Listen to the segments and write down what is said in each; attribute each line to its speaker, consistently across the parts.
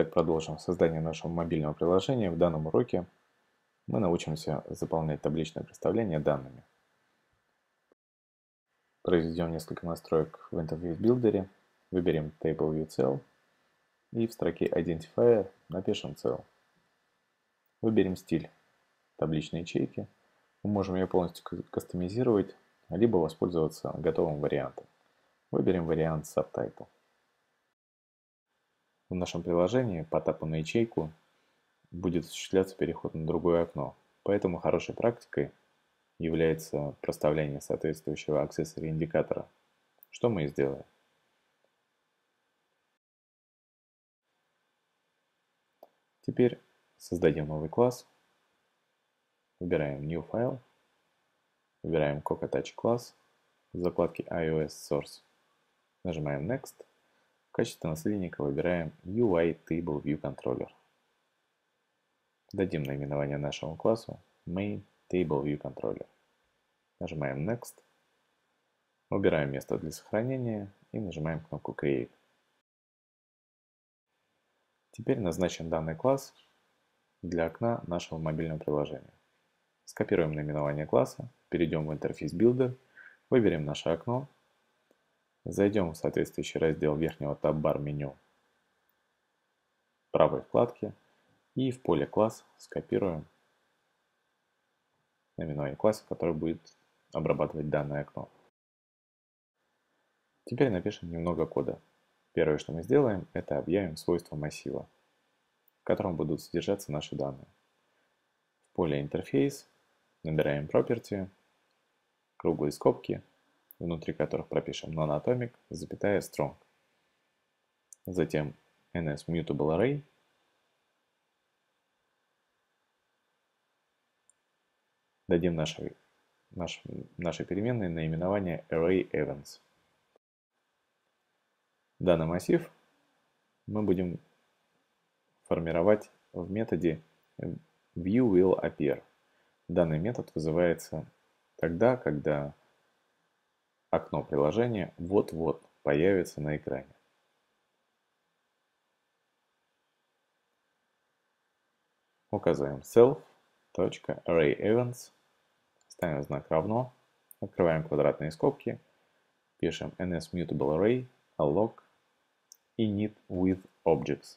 Speaker 1: Итак, продолжим создание нашего мобильного приложения. В данном уроке мы научимся заполнять табличное представление данными. Произведем несколько настроек в интерфейс билдере, выберем Table View Cell и в строке Identifier напишем Cell. Выберем стиль табличной ячейки. Мы можем ее полностью кастомизировать, либо воспользоваться готовым вариантом. Выберем вариант Subtitle. В нашем приложении по тапу на ячейку будет осуществляться переход на другое окно, поэтому хорошей практикой является проставление соответствующего аксессора индикатора, что мы и сделаем. Теперь создадим новый класс, выбираем New File, выбираем Cockatouch класс. В закладке iOS Source, нажимаем Next – качестве наследника выбираем UI Table View Controller. Дадим наименование нашему классу Main Table View Controller. Нажимаем Next. Выбираем место для сохранения и нажимаем кнопку Create. Теперь назначим данный класс для окна нашего мобильного приложения. Скопируем наименование класса, перейдем в интерфейс Builder, выберем наше окно Зайдем в соответствующий раздел верхнего таб-бар меню правой вкладки и в поле класс скопируем наименование класса, который будет обрабатывать данное окно. Теперь напишем немного кода. Первое, что мы сделаем, это объявим свойства массива, в котором будут содержаться наши данные. В поле интерфейс набираем property, круглые скобки, внутри которых пропишем nonatomic, запятая strong. Затем ns mutable array. Дадим нашей, наш, нашей переменной наименование array events. Данный массив мы будем формировать в методе viewWillAppear. Данный метод вызывается тогда, когда окно приложения вот-вот появится на экране. Указываем self.arrayEvents, ставим знак равно, открываем квадратные скобки, пишем nsMutableArray, alloc init with objects.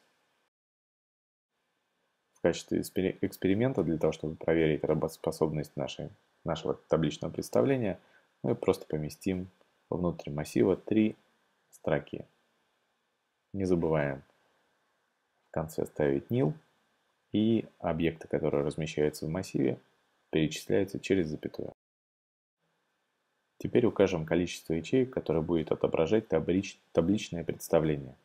Speaker 1: В качестве эксперимента, для того, чтобы проверить работоспособность нашей, нашего табличного представления – мы просто поместим внутрь массива три строки. Не забываем в конце ставить nil, и объекты, которые размещаются в массиве, перечисляются через запятую. Теперь укажем количество ячеек, которое будет отображать таблич, табличное представление.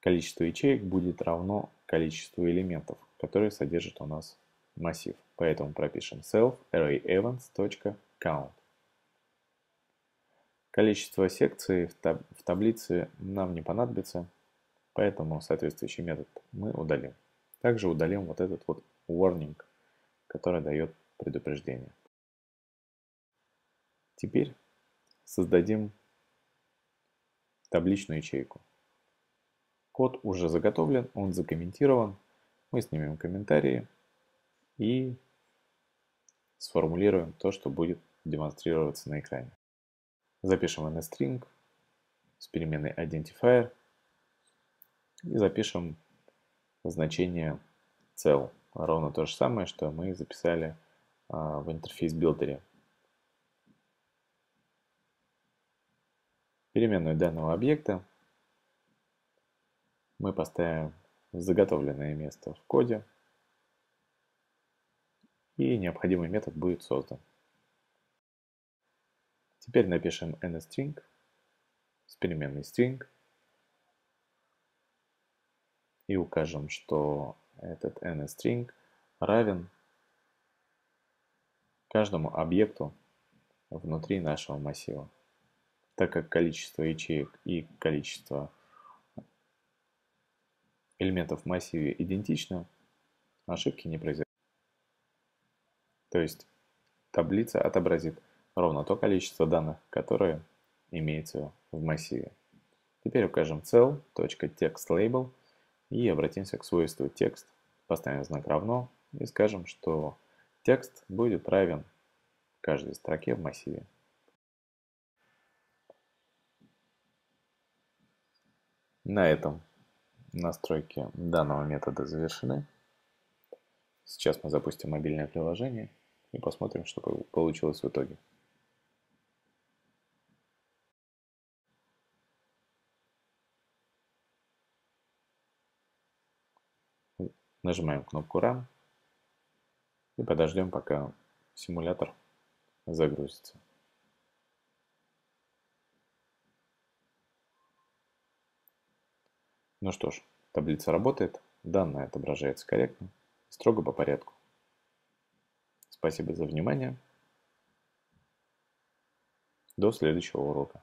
Speaker 1: Количество ячеек будет равно количеству элементов, которые содержит у нас массив. Поэтому пропишем self arrayEvents.count. Количество секций в, таб в таблице нам не понадобится, поэтому соответствующий метод мы удалим. Также удалим вот этот вот warning, который дает предупреждение. Теперь создадим табличную ячейку. Код уже заготовлен, он закомментирован. Мы снимем комментарии и сформулируем то, что будет демонстрироваться на экране. Запишем NSString с переменной identifier и запишем значение cell. Ровно то же самое, что мы записали а, в интерфейс билдере. Переменную данного объекта мы поставим в заготовленное место в коде и необходимый метод будет создан. Теперь напишем nstring с переменной string и укажем, что этот nstring равен каждому объекту внутри нашего массива. Так как количество ячеек и количество элементов в массиве идентично, ошибки не произойдет. То есть таблица отобразит ровно то количество данных, которое имеется в массиве. Теперь укажем cell.textLabel и обратимся к свойству текст, поставим знак равно и скажем, что текст будет равен каждой строке в массиве. На этом настройки данного метода завершены. Сейчас мы запустим мобильное приложение и посмотрим, что получилось в итоге. Нажимаем кнопку Run и подождем, пока симулятор загрузится. Ну что ж, таблица работает, данные отображаются корректно, строго по порядку. Спасибо за внимание. До следующего урока.